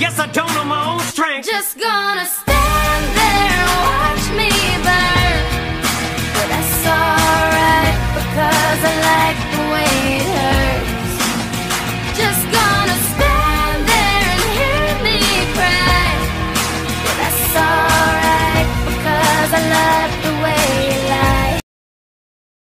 guess I don't know my own strength. Just gonna stand there and watch me burn. But that's alright because I like the way it hurts. Just gonna stand there and hear me cry. But that's alright because I love the way